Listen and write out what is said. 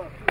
Oh.